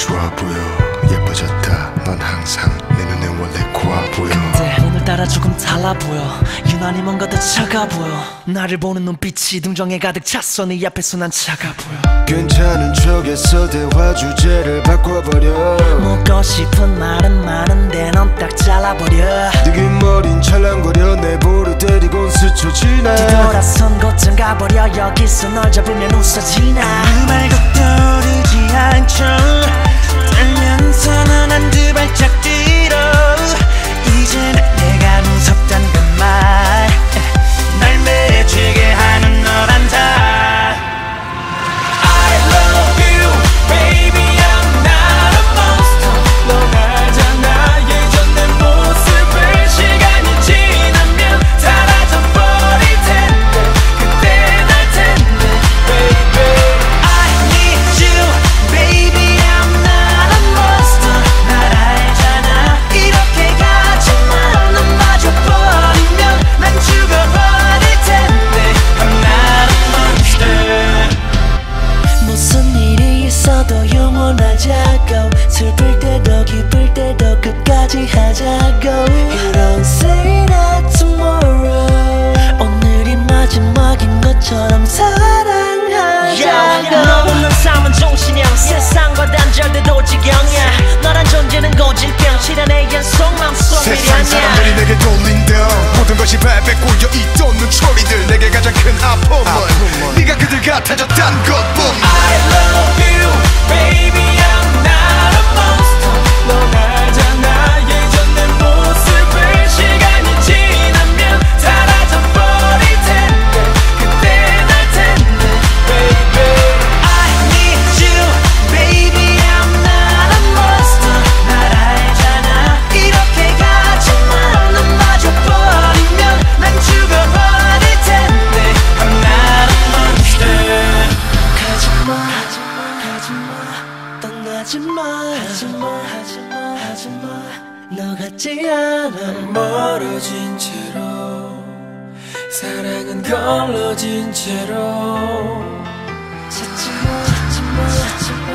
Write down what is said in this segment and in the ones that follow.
좋아 보여. 예뻐졌다. 넌 항상 내 눈에 원래 고와 보여. 근데 오늘따라 조금 달라 보여. 유난히 뭔가 더 차가 보여. 나를 보는 눈빛이 등정에 가득 찼어. 네 앞에서 난 차가 보여. 괜찮은 척에서 대화 주제를 바꿔버려. 묻고 싶은 말은 많은데 넌 딱 잘라버려. 느낌 어린 찰랑거려. 내 볼을 때리곤 스쳐 지나. 뒤돌아선 곳쯤 가버려. 여기서 널 잡으면 웃어지나. 그 말고 떠오르지 않죠 하자고 You don't say that tomorrow. 오늘이 마지막인 것처럼 사랑하자고. 너 없는 삶은 종신형 세상과 단절돼도 지경이야. 너란 존재는 고질병 실현의 연속만 세상 사람들이 내게 돌린다 모든 것이 발베 꼬여 있던 눈초리들. 내게 가장 큰 아픔은 그 하지마 하지마 하지마. 너 같지 않아. 멀어진 채로 사랑은 걸러진 채로. 찾지마 찾지마 찾지마.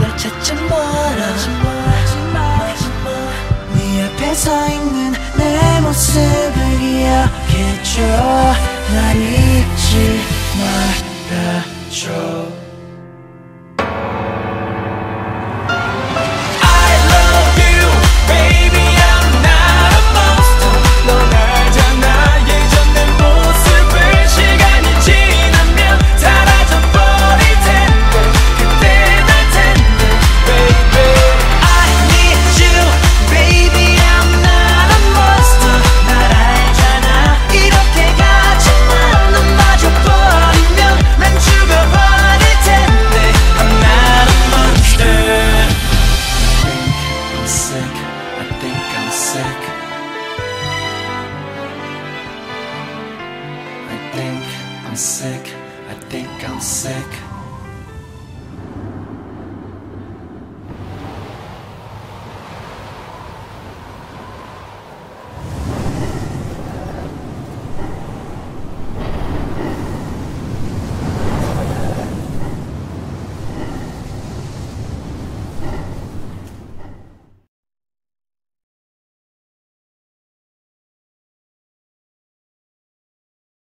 날 찾지 마라. 네 앞에 서 있는 내 모습을 기억해줘. 날 잊지 말아줘 sick. I think I'm sick. I think I'm sick.